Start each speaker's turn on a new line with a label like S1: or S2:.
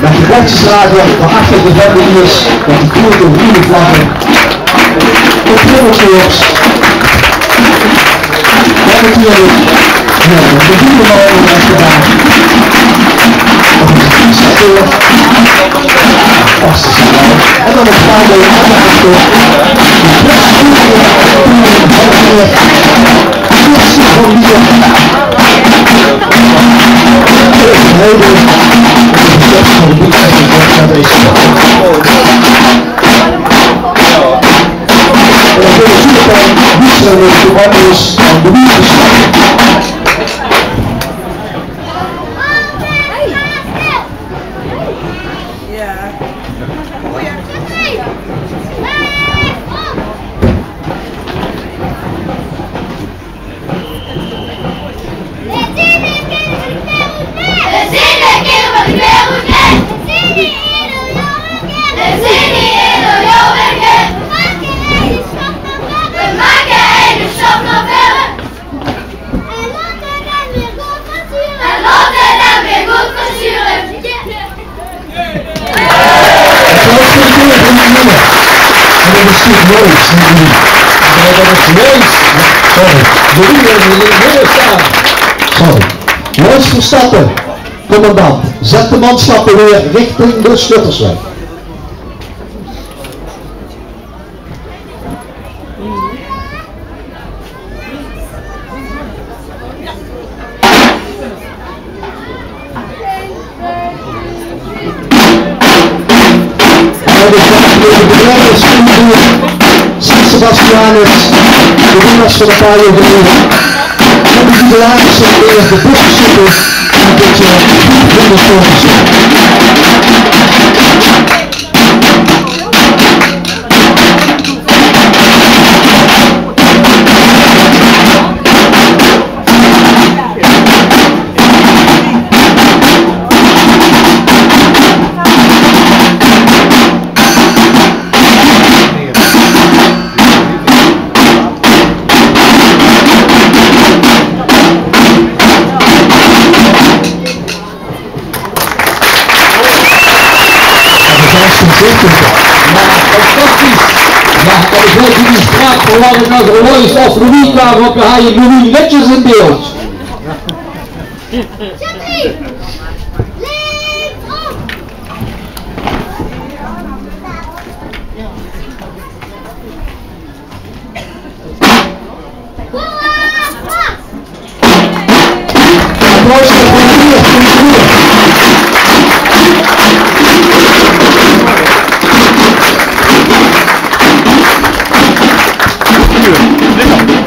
S1: Met de rechtsdrager van achter de vendeliers, met de grote groene vlaggen. De trommelkorps. En natuurlijk, ja, de boerenmolen is gedaan. Een fietsdeur. Fantastisch. En dan het vaandel aan de achter. De boeren, halfweer. Kursie is aan de wiel is moois.
S2: Ja, dat is leuk.
S1: Sorry.
S2: De midden staan.
S1: Sorry. Lois Verstappen, commandant, zet de manschappen weer richting de Schuttersweg. De de begeleiders Sint Sebastianus, de winnaars van de Palio geleden. En de en weer de busbezoekers en jaar winnaars
S2: Feito, Marka Izrak pomaga nas govoriti sa Slovnika,
S1: ampak kaj je ljudi več zadev. Bože,
S3: Dit dan.